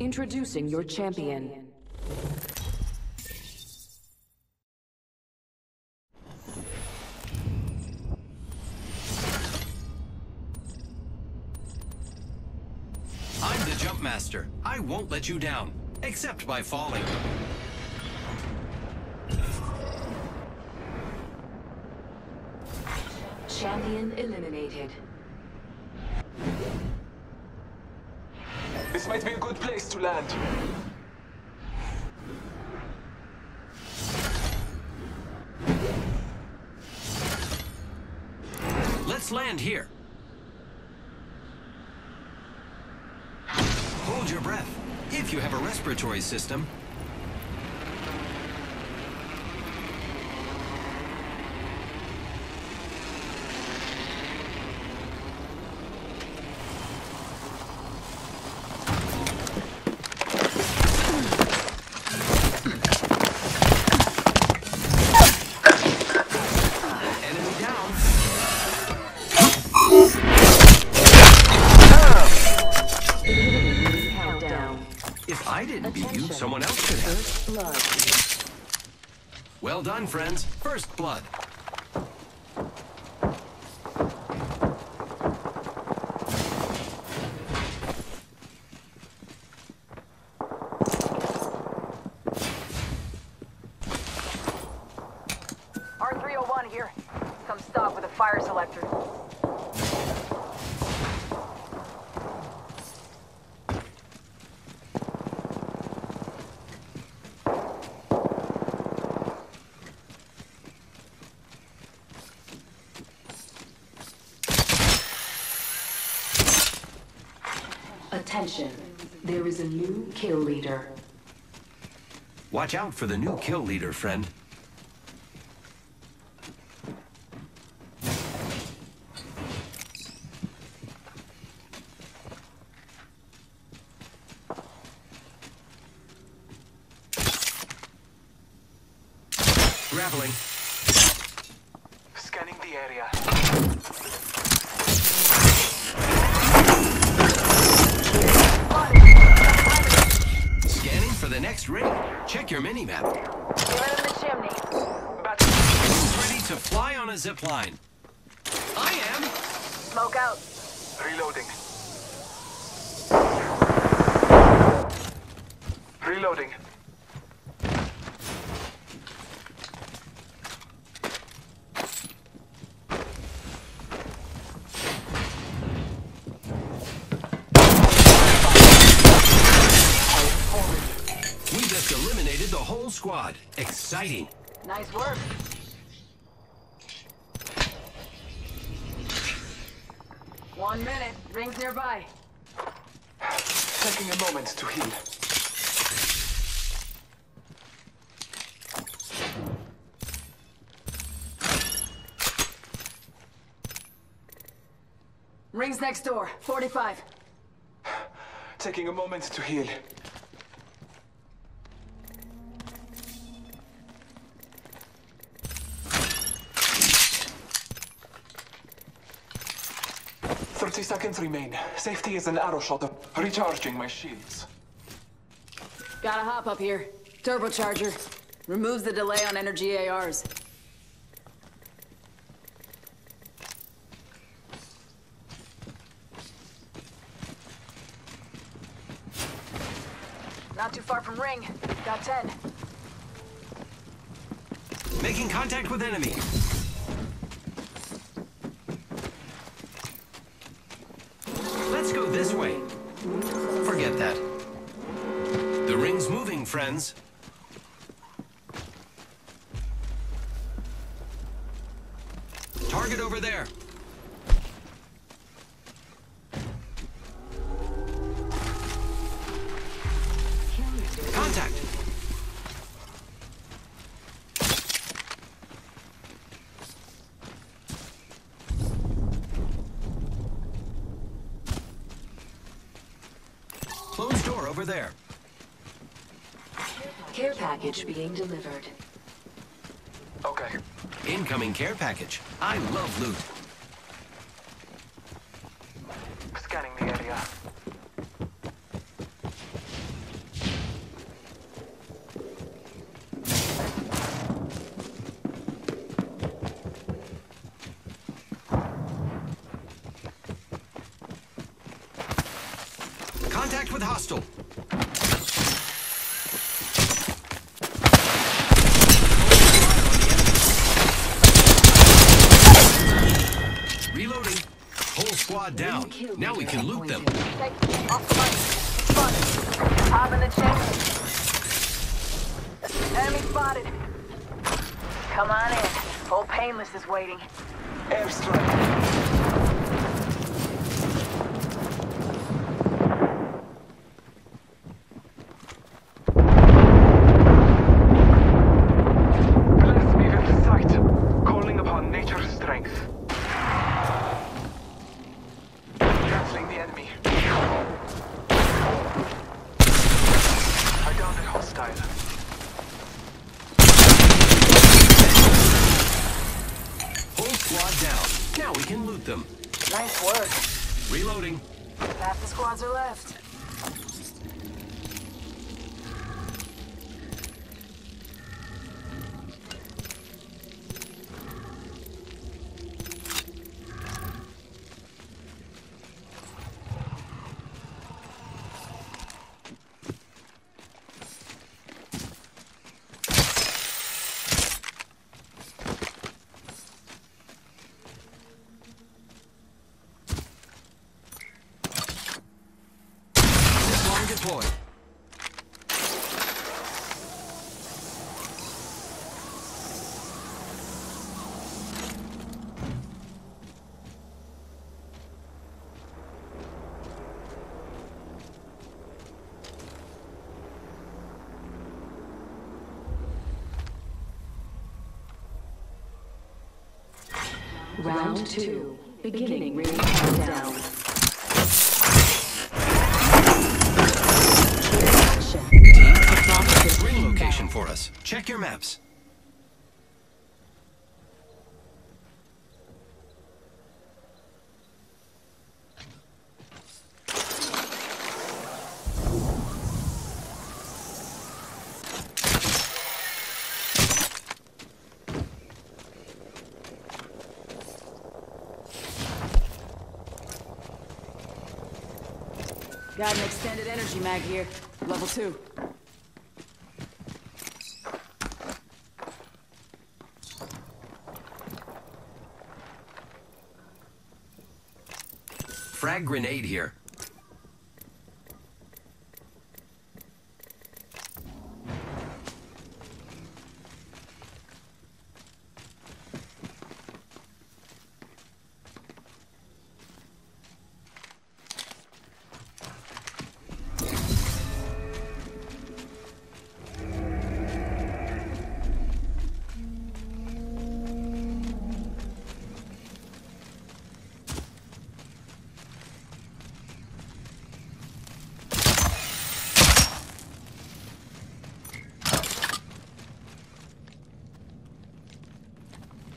Introducing your champion. I'm the jump master. I won't let you down, except by falling. Champion eliminated. Might be a good place to land. Let's land here. Hold your breath, if you have a respiratory system. If I didn't beat you, someone else could have. First blood. Well done, friends. First blood. Attention. There is a new kill leader. Watch out for the new kill leader, friend. Grappling. Scanning the area. Next ring. Check your mini-map. Give it in the chimney. Battery. Who's ready to fly on a zip line? I am. Smoke out. Reloading. Reloading. We just eliminated the whole squad. Exciting. Nice work. One minute. Rings nearby. Taking a moment to heal. Rings next door. 45. Taking a moment to heal. Thirty seconds remain. Safety is an arrow shot. Recharging my shields. Gotta hop up here. Turbocharger. Removes the delay on energy ARs. Not too far from ring. Got 10. Making contact with enemy. Friends. Target over there. Contact. Closed door over there package being delivered. Okay. Incoming care package. I love loot. Scanning the area. Contact with hostile. Reloading. Whole squad down. Now we can loot them. Take the mic. Spotted. Top in the chest. Enemy spotted. Come on in. Old Painless is waiting. Airstrike. Let's move sight. Calling upon nature's strength. Canceling the enemy. I downed a hostile. Whole squad down. Now we can loot them. Nice work. Reloading. Squads are left. Zipline deployed. Round two. Beginning ring countdown. Action. Atrocious Ring inbound. location for us. Check your maps. Got an extended energy mag here. Level two. Frag grenade here.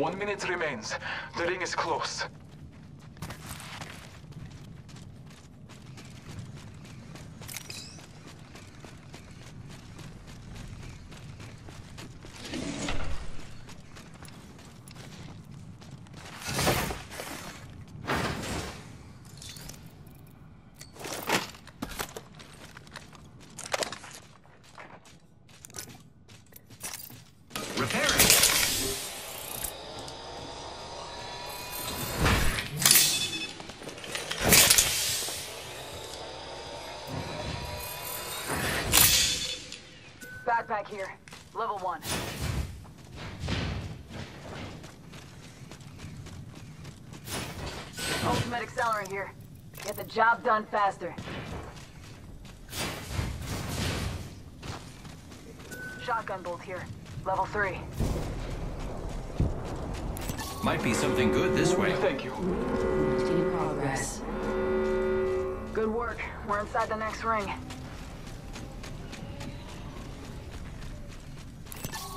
One minute remains. The ring is close. Backpack here. Level one. Ultimate accelerant here. Get the job done faster. Shotgun bolt here. Level three. Might be something good this way. Thank you. In progress. Good work. We're inside the next ring.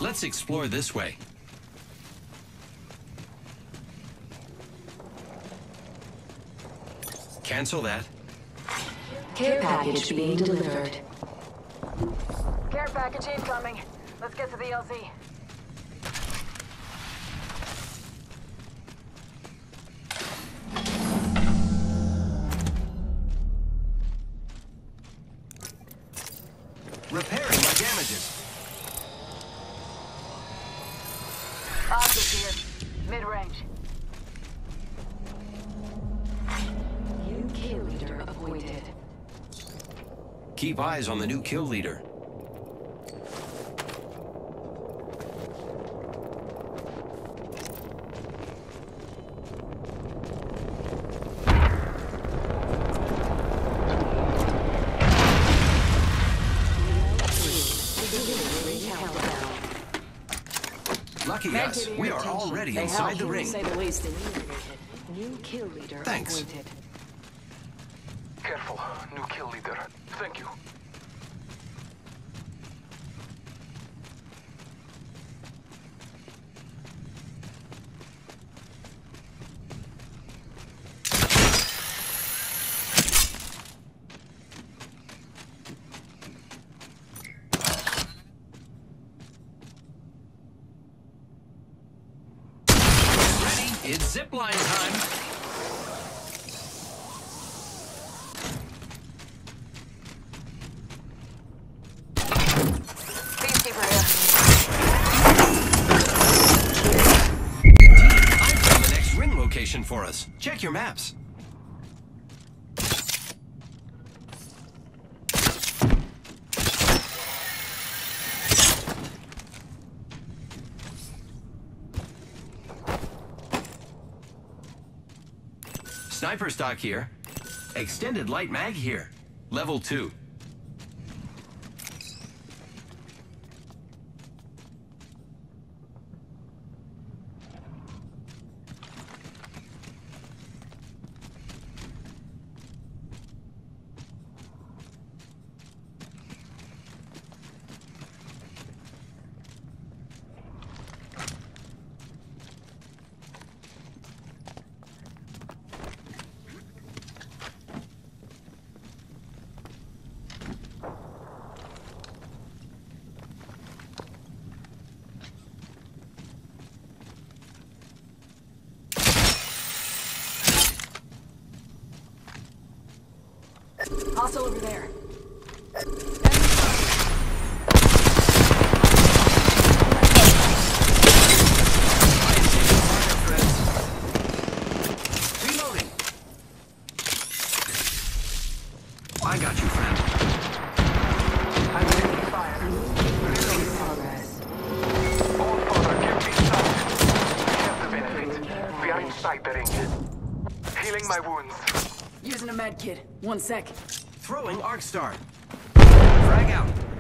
Let's explore this way. Cancel that. Care package being delivered. Care package incoming. Let's get to the LZ. Keep eyes on the new kill leader. Lucky us, we are already inside the ring. say the least. New kill leader Thanks. Careful, new kill leader. Thank you. Zipline time. Peacekeeper here. I found the next ring Check your maps. Sniper stock here. Extended light mag here. Level 2. Hostile over there. Reloading. I got you, friend. I'm taking fire. Progress. All father kept me sight. We have the benefit. We are inside the ring. Healing my wounds. Using a med kit. One sec. Throwing Arc Star. Frag out.